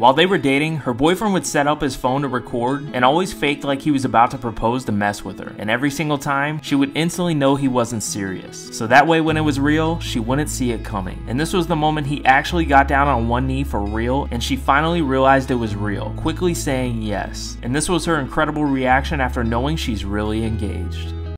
While they were dating, her boyfriend would set up his phone to record and always faked like he was about to propose to mess with her. And every single time, she would instantly know he wasn't serious. So that way when it was real, she wouldn't see it coming. And this was the moment he actually got down on one knee for real and she finally realized it was real, quickly saying yes. And this was her incredible reaction after knowing she's really engaged.